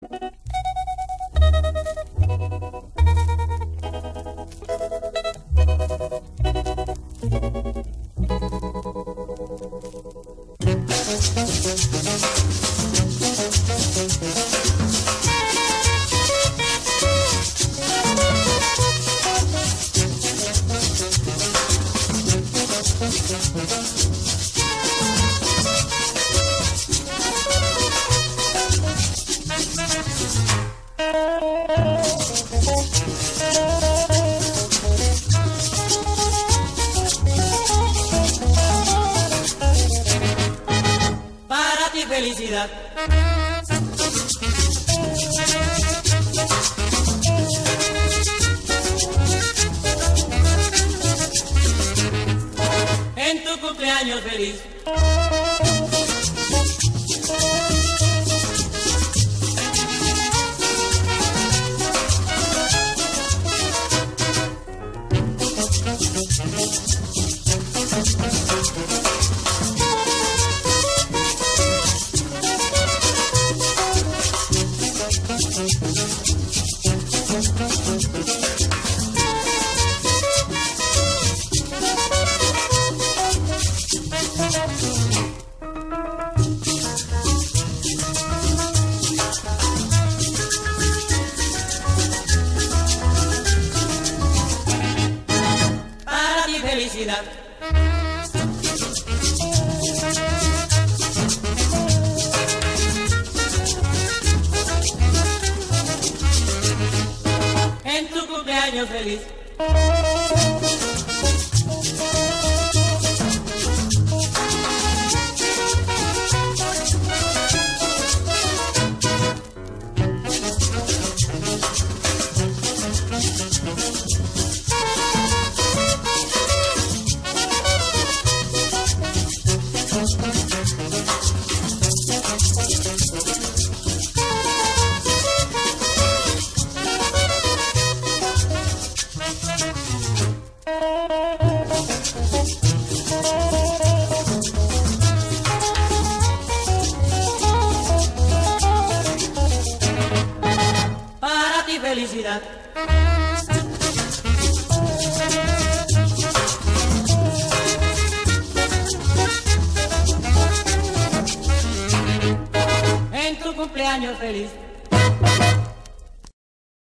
Para felicidad. En tu cumpleaños feliz. En tu cumpleaños feliz. Para ti felicidad. cumpleaños feliz.